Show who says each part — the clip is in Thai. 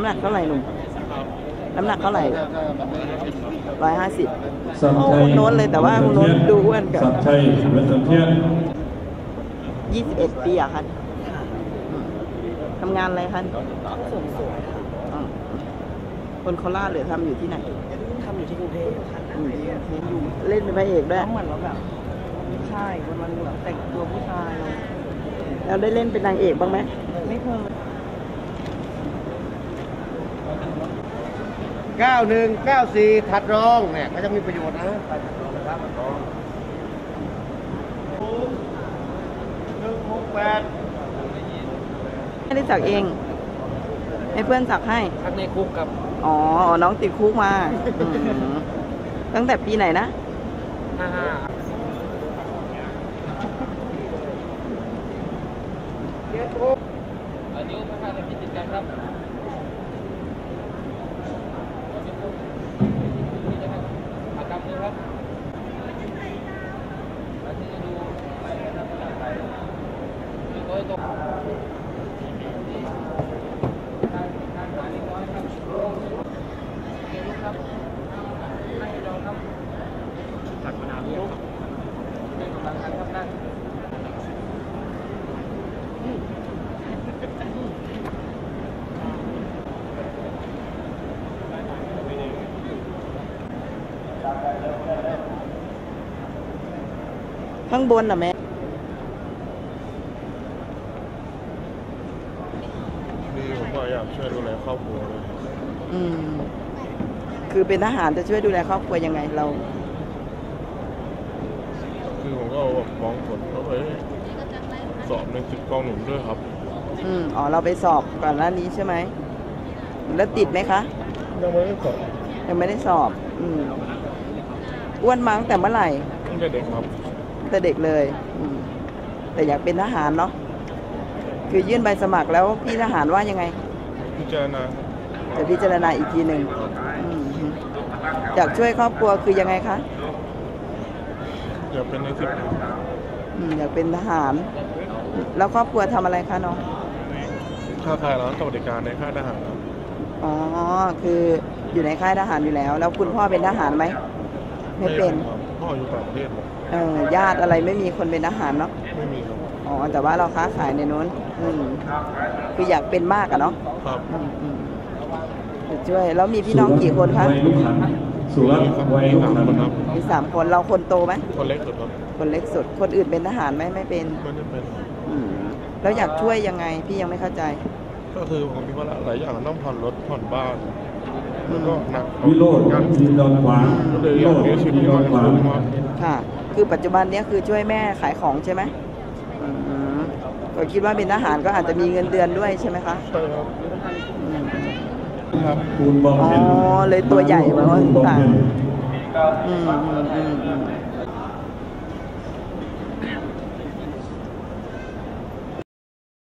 Speaker 1: ำหนักเท่าไหร่หนุ่มน้ำหนักเท่าไหร่ร้อยห้าสิบ
Speaker 2: สับ
Speaker 1: โอ้
Speaker 2: ชัย
Speaker 1: คนโน้นเลยแต่ว่าคนโน้นดูอ้วนกว่า
Speaker 2: สับชัยเวสเทียน
Speaker 1: ยี่สิบเอ็ดปีอะคันอืมทำงานอะไรคันอืมคนโคราชหรือทำอยู่ที่ไหน
Speaker 3: ทำอยู่ที่กรุงเทพค่ะ
Speaker 1: อืมอยู่เล่นเป็นพระเอกด้วย
Speaker 3: แล้วเหมือนว่าแบบใช่มันมันแบบแต่งตัวผู้ชาย
Speaker 1: แล้วได้เล่นเป็นนางเอกบ้างไหม
Speaker 3: ไม่เคย
Speaker 4: 9194 ถัดรองเนี่ยก็จะมีประโยชน์นะถัดรองนะครับถัดรองหนึ่งหกแปด
Speaker 1: ไม่ได้สักเองให้เพื่อนสักให้
Speaker 3: ทักในคุกกับ
Speaker 1: อ๋อ น้องติดคุกมาอืมตั้งแต่ปีไหนนะ
Speaker 3: ห้าห้าอันนี้พระธาตุพิจิตรกันครับอากรรมมือครับแล้วที่จะดู ดูตัวให้ตรงการหาเล็กน้อย ครับเดี๋ยวลูกครับนั่งยองครับตัดมะนาวลูกเป็นกำลังกันครับนั่ง
Speaker 1: ข้างบนน่ะแม่
Speaker 2: ดีผมก็อยากช่วยดูแลครอบครัวเลย
Speaker 1: อืม คือเป็นทหารจะช่วยดูแลครอบครัวยังไงเรา
Speaker 2: คือผมก็เอาแบบมองผลเข้าไปสอบในจุดกองหนุนด้วยครับ
Speaker 1: อืมอ๋อ เราไปสอบก่อนหน้านี้ใช่ไหม แล้วติดไหมคะ
Speaker 2: ยังไม่ได้สอบ
Speaker 1: ยังไม่ได้สอบ อืม อ้วนมาตั้งแต่เมื่อไหร่
Speaker 2: ตั้งแต่เด็กครับ
Speaker 1: ตั้งแต่เด็กเลย อืม แต่อยากเป็นทหารเนาะ คือยื่นใบสมัครแล้วพี่ทหารว่ายังไง
Speaker 2: พิจารณา
Speaker 1: จะพิจารณาอีกทีหนึ่งอืมอยากช่วยครอบครัวคือยังไงคะ
Speaker 2: อยากเป็นในสิบ
Speaker 1: อืมอยากเป็นทหาร แล้วครอบครัวทำอะไรคะน้อง
Speaker 2: ค่าขายร้านสวัสดิการในค่ายทหารครับ
Speaker 1: อ๋อคืออยู่ในค่ายทหารอยู่แล้ว แล้วคุณพ่อเป็นทหารไหมไม่เป็น
Speaker 2: ครับพ่ออยู่ต่างประเทศครับ
Speaker 1: เออญาติอะไรไม่มีคนเป็นทหารเนาะ
Speaker 2: ไม่มีครับ
Speaker 1: อ๋อ แต่ว่าเราค้าขายในนู้นอืมคืออยากเป็นมากอะเนาะ
Speaker 2: ครับ
Speaker 1: อืมอืมจะช่วย แล้วมีพี่น้องกี่คนคะ
Speaker 2: วัยลูกขันสุรัตน์วัยลูกขันครับ
Speaker 1: มีสามคน เราคนโตไหม
Speaker 2: คนเล็กสุดครับ
Speaker 1: คนเล็กสุด คนอื่นเป็นทหารไหมไม่เป็น
Speaker 2: ไม่ได้เป็น
Speaker 1: อืม แล้วอยากช่วยยังไง พี่ยังไม่เข้าใจ
Speaker 2: ก็คือผมมีภาระหลายอย่างต้องผ่อนรถผ่อนบ้านแล้วก็หนัก
Speaker 5: วิโรจน์
Speaker 2: กัน
Speaker 5: ยินดอนขวาง
Speaker 2: ก็เลย
Speaker 5: วิ
Speaker 2: อ
Speaker 5: โร
Speaker 2: ยาก
Speaker 5: จน์
Speaker 2: มีชีวิต
Speaker 5: ยิน
Speaker 2: ที่
Speaker 5: ดอนขวาง
Speaker 2: มั่นคงมาก
Speaker 1: ค่ะ คือปัจจุบันเนี้ยคือช่วยแม่ขายของใช่ไหมอืม ก็คิดว่าเป็นทหารก็อาจจะมีเงินเดือนด้วยใช่ไหมคะ
Speaker 2: ใช่ครับ
Speaker 1: อืม
Speaker 2: ครับ
Speaker 5: คูณบอม
Speaker 1: อ๋อ
Speaker 5: เห็น
Speaker 1: เลยตัวใหญ่มาว่า
Speaker 5: บอม
Speaker 1: ต่าง
Speaker 5: เห็น
Speaker 1: อืมอืมอืมอืม